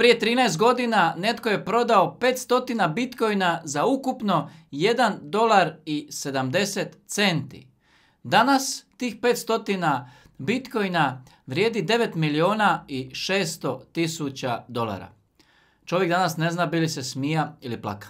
Prije 13 godina netko je prodao 500 bitcoina za ukupno 1 dolar i 70 centi. Danas tih 500 bitcoina vrijedi 9 miliona i 600 tisuća dolara. Čovjek danas ne zna bili se smija ili plaka.